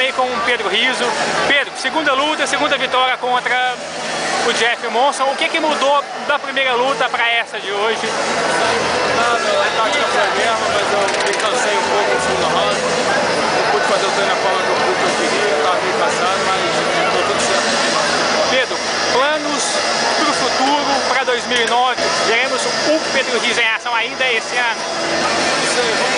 também com o Pedro Riso. Pedro, segunda luta, segunda vitória contra o Jeff Monson. O que, que mudou da primeira luta para essa de hoje? Nada, a tática foi a mesma, mas eu me cansei um pouco no segundo round. Não pude fazer o treino na forma que eu, que eu queria, estava meio cansado, mas deu tudo certo. Pedro, planos para o futuro, para 2009, veremos o Pedro Riso em ação ainda esse ano? Isso aí, vamos